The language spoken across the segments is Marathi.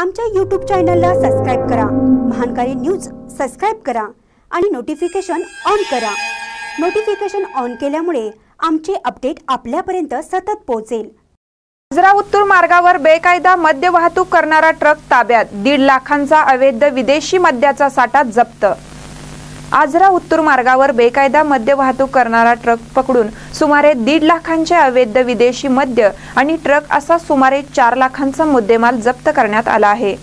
आमच्या यूट्यूब चॅनलला सबस्क्राईब करा. महानकारी न्यूज सबस्क्राईब करा आणि नोटिफिकेशन ऑन करा. नोटिफिकेशन ऑन केल्यामुळे आमचे अपडेट आपल्यापर्यंत सतत पोहोचेल. आजरा उत्तूर मार्गावर बेकायदा मद्य वाहतूक करणारा ट्रक ताब्यात. दीड लाखांचा अवैध विदेशी मद्याचा साठा जप्त आजरा उत्तूर मार्गावर बेकायदा मद्य वाहतूक करणारा ट्रक पकडून सुमारे दीड लाखांचे अवैध विदेशी मद्य आणि ट्रक असा सुमारे चार लाखांचा मुद्देमाल जप्त करण्यात आला आहे.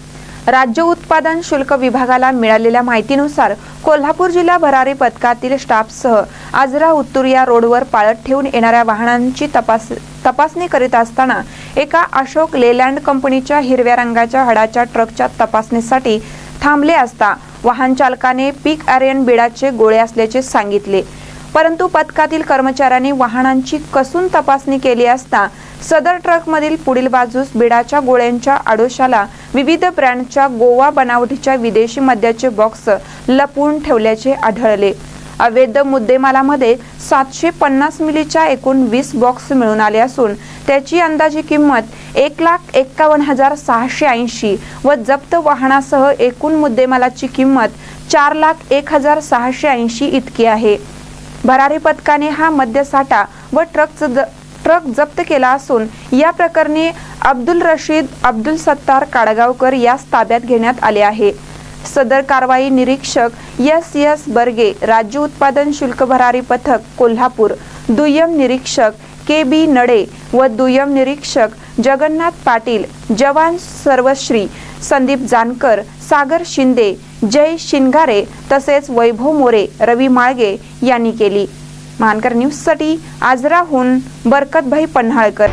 राज्य उत्पादन शुल्क विभागाला मिळालेल्या माहितीनुसार कोल्हापूर जिल्हा भरारी पथकातील स्टाफसह आजरा उत्तूर या रोडवर पाळत ठेवून येणाऱ्या वाहनांची तपास तपासणी करीत असताना एका अशोक लेलँड कंपनीच्या हिरव्या रंगाच्या हाडाच्या ट्रकच्या तपासणीसाठी थांबले असता वाहन चालकाने पीक आर्यन बिडाचे गोळे असल्याचे सांगितले. परंतु पथकातील कर्मचाऱ्यांनी वाहनांची कसून तपासणी केली असता सदर ट्रकमधील पुढील बाजूस बिडाच्या गोळ्यांच्या आडोशाला विविध ब्रँडच्या गोवा बनावटीच्या विदेशी मद्याचे बॉक्स लपवून ठेवल्याचे आढळले. अवैध मुद्देमालामध्ये सातशे पन्नास मिलीच्या एकूण वीस बॉक्स मिळून आले असून त्याची अंदाजी किंमत एक लाख एक्कावन्न हजार सहाशे ऐंशी व जप्त वाहनासह एकूण मुद्देमालाची किंमत चार लाख एक हजार सहाशे ऐंशी इतकी आहे. भरारी पथकाने हा मद्यसाठा व ट्रकचं ज- ट्रक जप्त केला असून या प्रकरणी अब्दुल रशीद अब्दुल सत्तार काडगावकर यास ताब्यात घेण्यात आले आहे. सदर कारवाई निरीक्षक एस एस बर्गे राज्य उत्पादन शुल्क भरारी पथक कोल्हापूर. दुय्यम निरीक्षक के बी नडे व दुय्यम निरीक्षक जगन्नाथ पाटील जवान सर्वश्री संदीप जानकर सागर शिंदे जय शिनगारे तसेच वैभव मोरे रवी माळगे यांनी केली. मानकर न्यूजसाठी आजराहून बरकतभाई पन्हाळकर.